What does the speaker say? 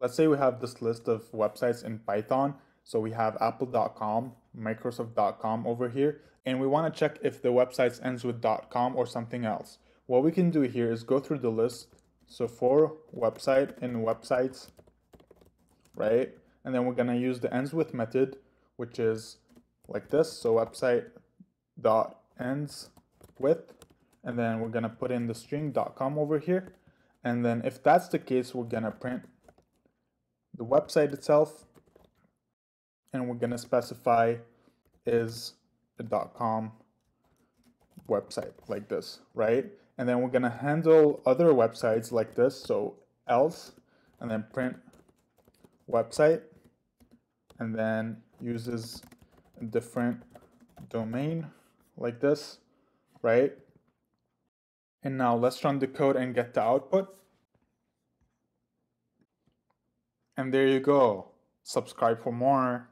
Let's say we have this list of websites in Python. So we have apple.com, microsoft.com over here, and we want to check if the website ends with .com or something else. What we can do here is go through the list. So for website and websites, right? And then we're going to use the ends with method, which is like this. So website dot ends with, and then we're going to put in the string .com over here. And then if that's the case, we're going to print the website itself and we're going to specify is a .com website like this, right? And then we're going to handle other websites like this. So else and then print website and then uses a different domain like this, right? And now let's run the code and get the output. And there you go. Subscribe for more.